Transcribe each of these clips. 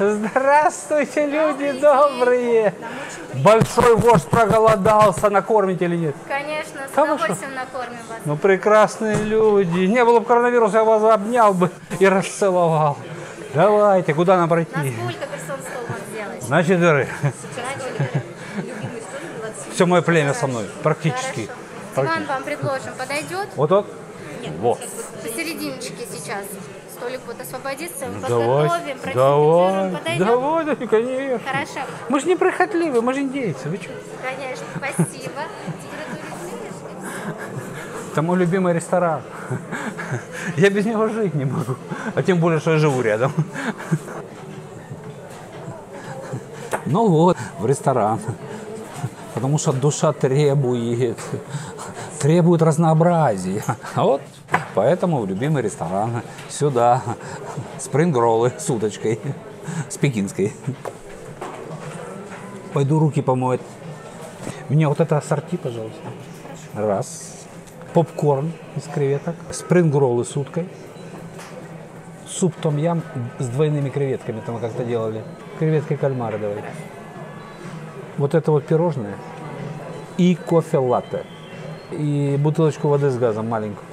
Здравствуйте, люди добрые! Большой вождь проголодался, накормите или нет? Конечно, с вы удовольствием накормим вас. Ну, прекрасные люди. Не было бы коронавируса, я вас обнял бы и расцеловал. Давайте, куда нам На пройти? сколько персон стол сделать? На четверых. Вчера говорили, любимый столик 20. Все мое племя со мной, практически. Хорошо. Диван вам предложим, подойдет? Вот тот? Вот. Посерединочке сейчас. Столик вот освободится, Ну, подготовим, Давай, давай, давай, да, конечно. Хорошо. Мы же не прихотливы, мы же индейцы. Вы что? Конечно, спасибо. Это мой любимый ресторан. Я без него жить не могу. А тем более, что я живу рядом. Ну вот, в ресторан. Потому что душа требует, требует разнообразия. А вот поэтому в любимый ресторан. Сюда. Спрингроллы с уточкой. С пекинской. Пойду руки помоют. Мне вот это ассорти, пожалуйста. Раз. Попкорн из креветок. Спрингроллы с уткой. Суп том-ям с двойными креветками. Там как-то делали. Креветки кальмары давай. Вот это вот пирожное. И кофе латте. И бутылочку воды с газом маленькую.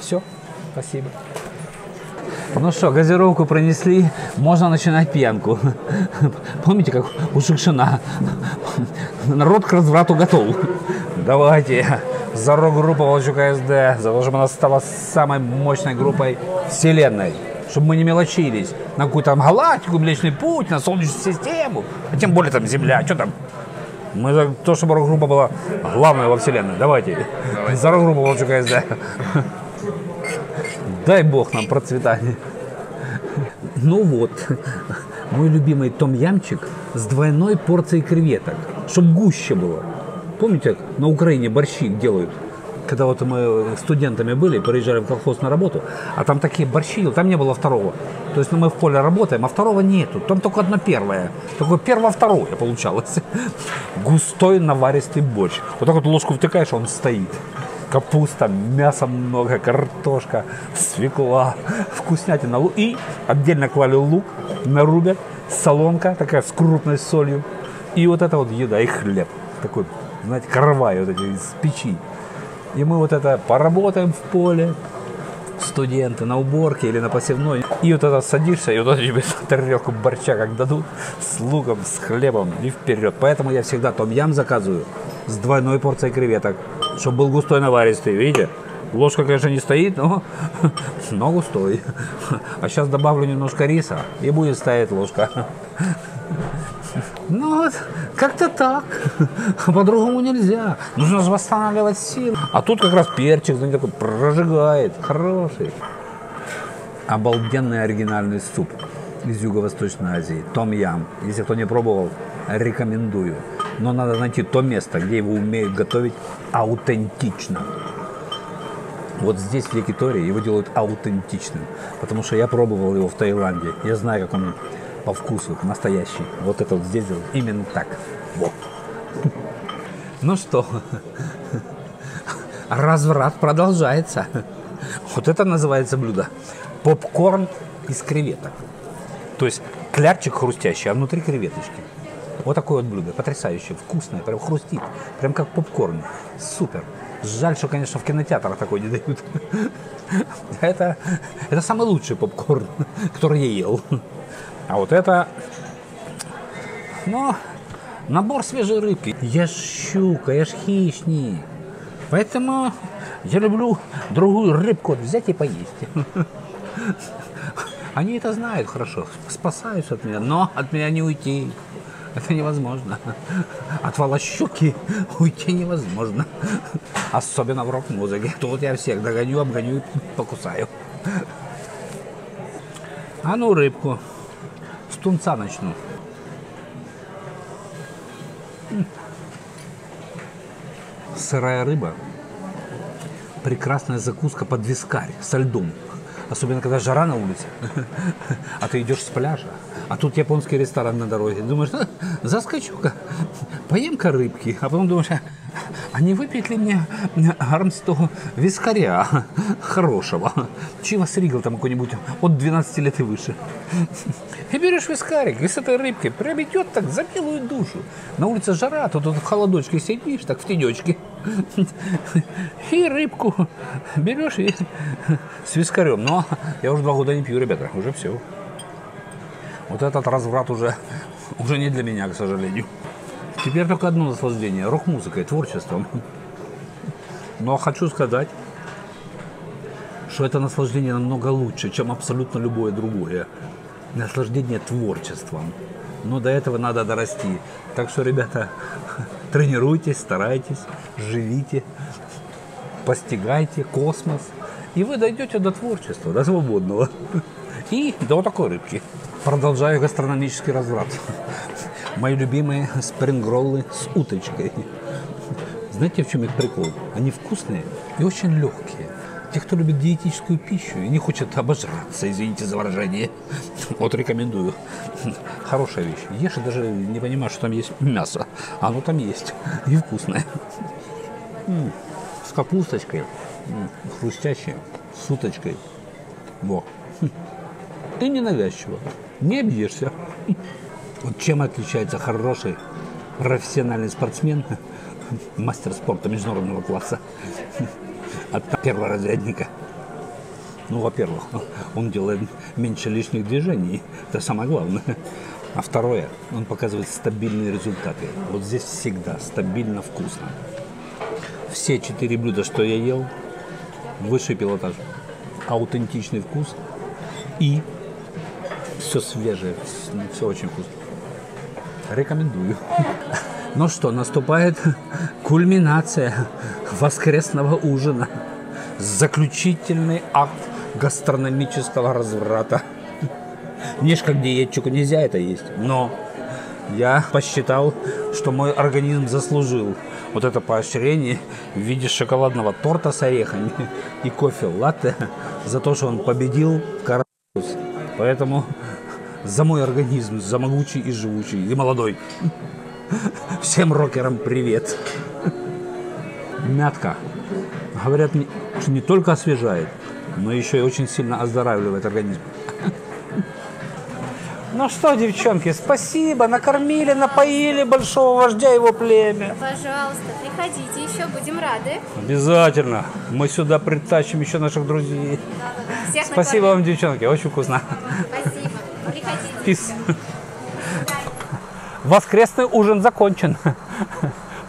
Все. Спасибо. Ну что, газировку пронесли, можно начинать пьянку. Помните, как у Шукшина? Народ к разврату готов. Давайте за рок-группу Волчука СД, за то, чтобы она стала самой мощной группой вселенной. Чтобы мы не мелочились на какую-то там галактику, Млечный Путь, на Солнечную систему, а тем более там Земля, что там? Мы за то, чтобы рок-группа была главной во вселенной. Давайте. За рок-группу Волчука СД. Дай бог нам процветания. Ну вот, мой любимый том-ямчик с двойной порцией креветок, чтобы гуще было. Помните, на Украине борщи делают? Когда вот мы студентами были, приезжали в колхоз на работу, а там такие борщи, там не было второго. То есть ну, мы в поле работаем, а второго нету. Там только одно первое. Такое первое-второе получалось. Густой наваристый борщ. Вот так вот ложку втыкаешь, он стоит. Капуста, мяса много, картошка, свекла, вкуснятина. И отдельно клали лук, нарубят, солонка такая с крупной солью. И вот это вот еда, и хлеб. Такой, знаете, каравай вот эти из печи. И мы вот это поработаем в поле, студенты на уборке или на посевной. И вот это садишься, и вот это тебе тарелку борща как дадут, с луком, с хлебом и вперед. Поэтому я всегда том-ям заказываю с двойной порцией креветок, чтобы был густой наваристый, видите? Ложка, конечно, не стоит, но, но густой. А сейчас добавлю немножко риса, и будет стоять ложка. Ну вот, как-то так. По-другому нельзя. Нужно же восстанавливать силы. А тут как раз перчик, знаете, такой прожигает. Хороший. Обалденный оригинальный суп из Юго-Восточной Азии. Том Ям. Если кто не пробовал, рекомендую. Но надо найти то место, где его умеют готовить аутентично. Вот здесь, в Якитории, его делают аутентичным. Потому что я пробовал его в Таиланде. Я знаю, как он по вкусу настоящий. Вот это вот здесь делают именно так. Вот. Ну что, разврат продолжается. Вот это называется блюдо. Попкорн из креветок. То есть клярчик хрустящий, а внутри креветочки. Вот такое вот блюдо. Потрясающее, вкусное, прям хрустит. Прям как попкорн. Супер. Жаль, что, конечно, в кинотеатрах такой не дают. Это, это самый лучший попкорн, который я ел. А вот это, ну, набор свежей рыбки. Я ж щука, я ж хищник. Поэтому я люблю другую рыбку взять и поесть. Они это знают хорошо, спасаются от меня, но от меня не уйти. Это невозможно. От волощуки уйти невозможно. Особенно в рок-музыке. Тут я всех догоню, обгоню и покусаю. А ну рыбку. С тунца начну. Сырая рыба. Прекрасная закуска под вискарь со льдом. Особенно, когда жара на улице. А ты идешь с пляжа. А тут японский ресторан на дороге. Думаешь, «А, заскочу-ка, поем-ка рыбки. А потом думаешь, «А, не выпить ли мне армстого вискаря хорошего? Чивас Ригл там какой-нибудь от 12 лет и выше. И берешь вискарик, и с этой рыбкой прям так за милую душу. На улице жара, то тут в холодочке сидишь, так в тенечке. И рыбку берешь и с вискарем. Но я уже два года не пью, ребята, уже все. Вот этот разврат уже, уже не для меня, к сожалению. Теперь только одно наслаждение – рок-музыкой, творчеством. Но хочу сказать, что это наслаждение намного лучше, чем абсолютно любое другое. Наслаждение творчеством. Но до этого надо дорасти. Так что, ребята, тренируйтесь, старайтесь, живите, постигайте космос. И вы дойдете до творчества, до свободного. И до вот такой рыбки. Продолжаю гастрономический разврат. Мои любимые спрингроллы с уточкой. Знаете, в чем их прикол? Они вкусные и очень легкие. Те, кто любит диетическую пищу и не хочет обожраться, извините за выражение, вот рекомендую. Хорошая вещь. Ешь и даже не понимаешь, что там есть мясо. Оно там есть. И вкусное. С капусточкой. Хрустящее. С уточкой. Во. И ненавязчиво. Не объешься. Вот чем отличается хороший профессиональный спортсмен, мастер спорта международного класса от перворазрядника? Ну, во-первых, он делает меньше лишних движений, это самое главное. А второе, он показывает стабильные результаты. Вот здесь всегда стабильно вкусно. Все четыре блюда, что я ел, высший пилотаж. Аутентичный вкус и все свежее, все очень вкусно. Рекомендую. Ну что, наступает кульминация воскресного ужина. Заключительный акт гастрономического разврата. Не ж как диетчику нельзя это есть, но я посчитал, что мой организм заслужил вот это поощрение в виде шоколадного торта с орехами и кофе латте за то, что он победил коронавирус. Поэтому за мой организм, за могучий и живучий, и молодой. Всем рокерам привет. Мятка. Говорят, не, что не только освежает, но еще и очень сильно оздоравливает организм. Ну что, девчонки, спасибо, накормили, напоили большого вождя его племя. Пожалуйста, приходите еще, будем рады. Обязательно. Мы сюда притащим еще наших друзей. Всех Спасибо вам, девчонки, очень вкусно. накормим. Спасибо. Приходите. Воскресный ужин закончен.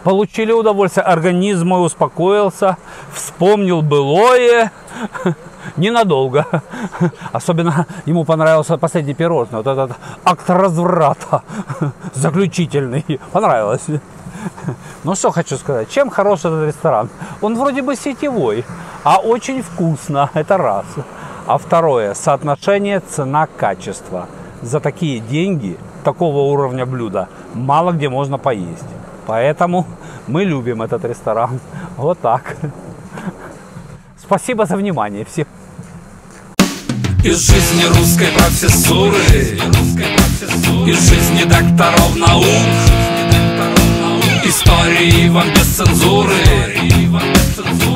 Получили удовольствие. Организм мой успокоился, вспомнил былое. Ненадолго. Особенно ему понравился последний пирожный. Вот этот акт разврата. Заключительный. Понравилось. Ну что хочу сказать. Чем хорош этот ресторан? Он вроде бы сетевой, а очень вкусно. Это раз. А второе. Соотношение цена-качество. За такие деньги, такого уровня блюда, мало где можно поесть. Поэтому мы любим этот ресторан. Вот так. Спасибо за внимание всем. Из жизни русской профессуры Из жизни докторов наук Истории вам без цензуры.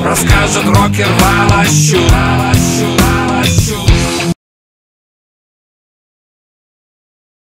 Расскажет рокер Валащук